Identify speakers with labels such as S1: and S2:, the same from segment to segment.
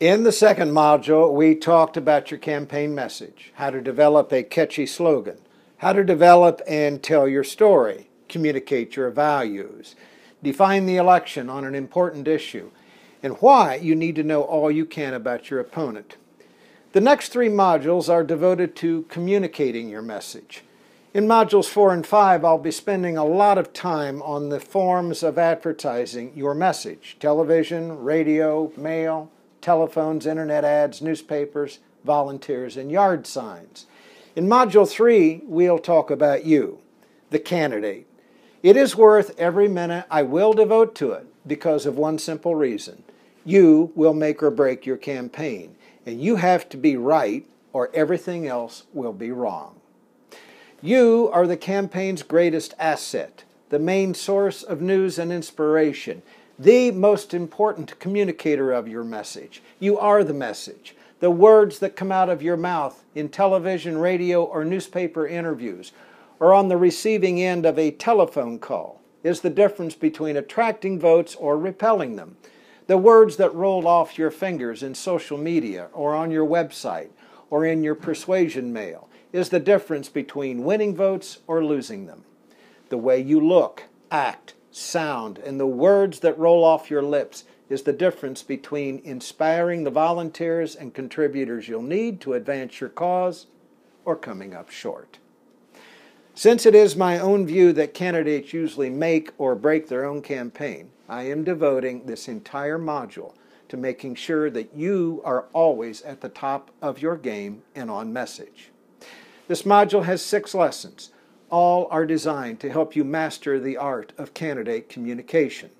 S1: In the second module, we talked about your campaign message, how to develop a catchy slogan, how to develop and tell your story, communicate your values, define the election on an important issue, and why you need to know all you can about your opponent. The next three modules are devoted to communicating your message. In modules four and five, I'll be spending a lot of time on the forms of advertising your message television, radio, mail, telephones, internet ads, newspapers, volunteers, and yard signs. In Module 3, we'll talk about you, the candidate. It is worth every minute I will devote to it because of one simple reason. You will make or break your campaign, and you have to be right or everything else will be wrong. You are the campaign's greatest asset, the main source of news and inspiration, the most important communicator of your message. You are the message. The words that come out of your mouth in television, radio, or newspaper interviews, or on the receiving end of a telephone call, is the difference between attracting votes or repelling them. The words that roll off your fingers in social media, or on your website, or in your persuasion mail, is the difference between winning votes or losing them. The way you look, act, sound and the words that roll off your lips is the difference between inspiring the volunteers and contributors you'll need to advance your cause or coming up short. Since it is my own view that candidates usually make or break their own campaign, I am devoting this entire module to making sure that you are always at the top of your game and on message. This module has six lessons all are designed to help you master the art of candidate communication.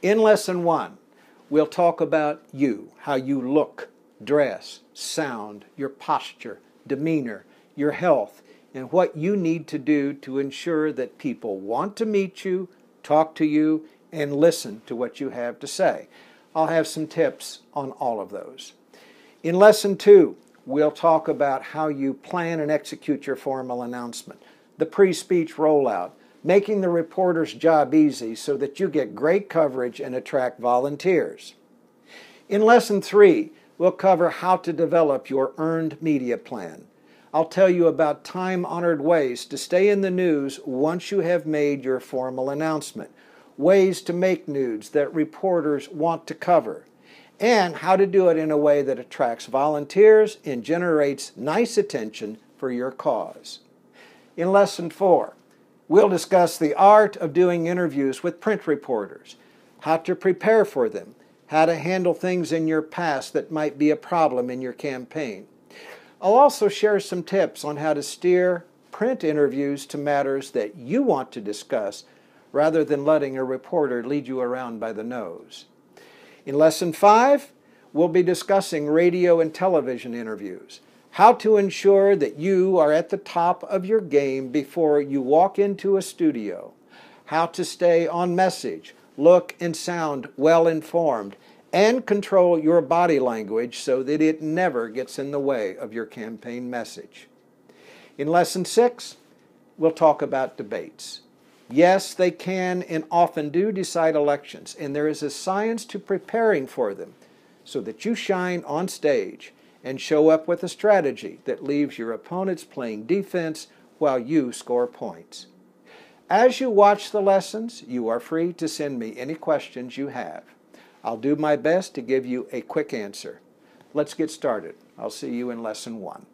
S1: In Lesson 1, we'll talk about you, how you look, dress, sound, your posture, demeanor, your health, and what you need to do to ensure that people want to meet you, talk to you, and listen to what you have to say. I'll have some tips on all of those. In Lesson 2, we'll talk about how you plan and execute your formal announcement, the pre speech rollout, making the reporter's job easy so that you get great coverage and attract volunteers. In Lesson 3, we'll cover how to develop your earned media plan. I'll tell you about time honored ways to stay in the news once you have made your formal announcement, ways to make news that reporters want to cover, and how to do it in a way that attracts volunteers and generates nice attention for your cause. In Lesson 4, we'll discuss the art of doing interviews with print reporters, how to prepare for them, how to handle things in your past that might be a problem in your campaign. I'll also share some tips on how to steer print interviews to matters that you want to discuss rather than letting a reporter lead you around by the nose. In Lesson 5, we'll be discussing radio and television interviews, how to ensure that you are at the top of your game before you walk into a studio, how to stay on message, look and sound well informed, and control your body language so that it never gets in the way of your campaign message. In Lesson 6, we'll talk about debates. Yes, they can and often do decide elections, and there is a science to preparing for them so that you shine on stage and show up with a strategy that leaves your opponents playing defense while you score points. As you watch the lessons, you are free to send me any questions you have. I'll do my best to give you a quick answer. Let's get started. I'll see you in Lesson 1.